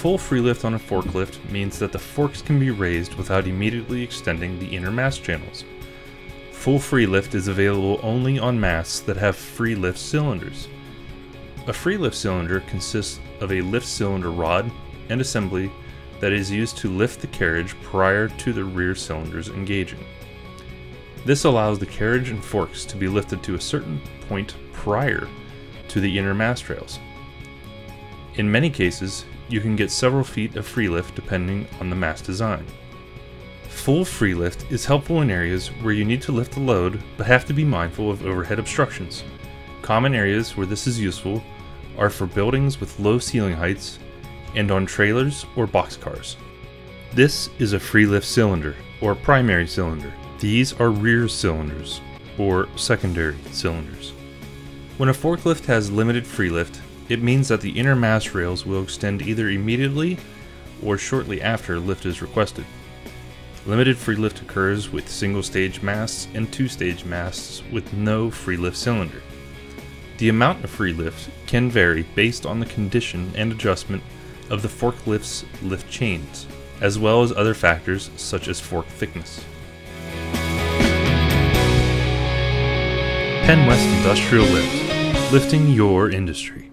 Full free lift on a forklift means that the forks can be raised without immediately extending the inner mast channels. Full free lift is available only on masts that have free lift cylinders. A free lift cylinder consists of a lift cylinder rod and assembly that is used to lift the carriage prior to the rear cylinders engaging. This allows the carriage and forks to be lifted to a certain point prior to the inner mast rails. In many cases, you can get several feet of free lift depending on the mast design. Full free lift is helpful in areas where you need to lift the load but have to be mindful of overhead obstructions. Common areas where this is useful are for buildings with low ceiling heights and on trailers or boxcars. This is a free lift cylinder or primary cylinder. These are rear cylinders or secondary cylinders. When a forklift has limited free lift, it means that the inner mast rails will extend either immediately or shortly after lift is requested. Limited free lift occurs with single stage masts and two stage masts with no free lift cylinder. The amount of free lift can vary based on the condition and adjustment of the forklift's lift chains, as well as other factors such as fork thickness. Penn West Industrial Lift, lifting your industry.